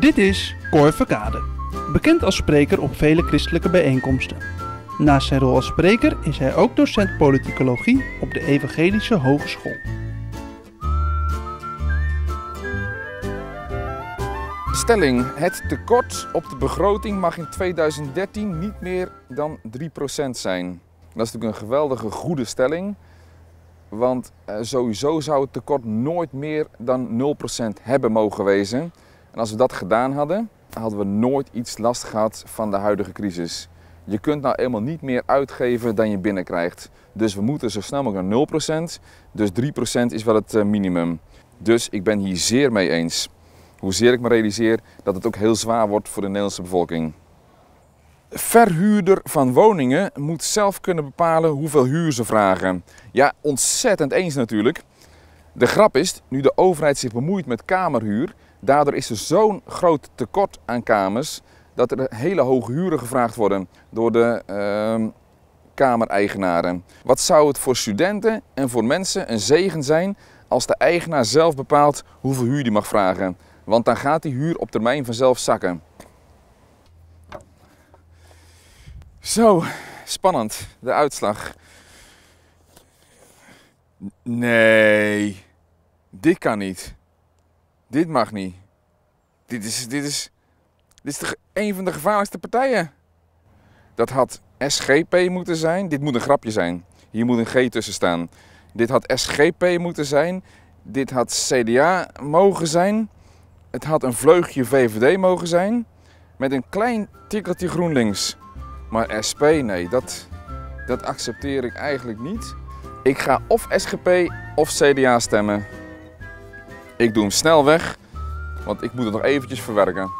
Dit is Cor Verkade, bekend als spreker op vele christelijke bijeenkomsten. Naast zijn rol als spreker is hij ook docent politicologie op de Evangelische Hogeschool. Stelling: het tekort op de begroting mag in 2013 niet meer dan 3% zijn. Dat is natuurlijk een geweldige goede stelling. Want eh, sowieso zou het tekort nooit meer dan 0% hebben mogen wezen. En als we dat gedaan hadden, hadden we nooit iets last gehad van de huidige crisis. Je kunt nou eenmaal niet meer uitgeven dan je binnenkrijgt. Dus we moeten zo snel mogelijk naar 0%. Dus 3% is wel het eh, minimum. Dus ik ben hier zeer mee eens. Hoezeer ik me realiseer dat het ook heel zwaar wordt voor de Nederlandse bevolking. Verhuurder van woningen moet zelf kunnen bepalen hoeveel huur ze vragen. Ja, ontzettend eens natuurlijk. De grap is, nu de overheid zich bemoeit met kamerhuur, daardoor is er zo'n groot tekort aan kamers dat er hele hoge huren gevraagd worden door de uh, kamereigenaren. Wat zou het voor studenten en voor mensen een zegen zijn als de eigenaar zelf bepaalt hoeveel huur die mag vragen? Want dan gaat die huur op termijn vanzelf zakken. Zo, spannend, de uitslag. Nee, dit kan niet. Dit mag niet. Dit is, dit is, dit is een van de gevaarlijkste partijen. Dat had SGP moeten zijn. Dit moet een grapje zijn. Hier moet een G tussen staan. Dit had SGP moeten zijn. Dit had CDA mogen zijn. Het had een vleugje VVD mogen zijn. Met een klein tikkeltje GroenLinks. Maar SP, nee, dat, dat accepteer ik eigenlijk niet. Ik ga of SGP of CDA stemmen. Ik doe hem snel weg, want ik moet het nog eventjes verwerken.